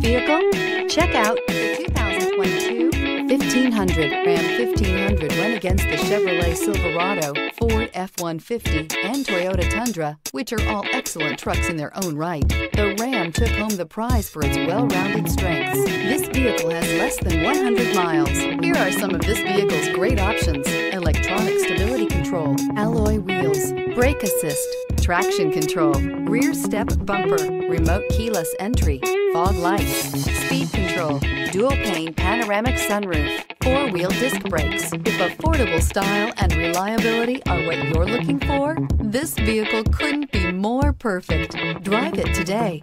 vehicle? Check out the 2022 1500. Ram 1500 went against the Chevrolet Silverado, Ford F-150, and Toyota Tundra, which are all excellent trucks in their own right. The Ram took home the prize for its well-rounded strengths. This vehicle has less than 100 miles. Here are some of this vehicle's great options. Electronic stability control, alloy wheels, brake assist, traction control, rear step bumper, remote keyless entry, fog lights, speed control, dual pane panoramic sunroof, four-wheel disc brakes. If affordable style and reliability are what you're looking for, this vehicle couldn't be more perfect. Drive it today.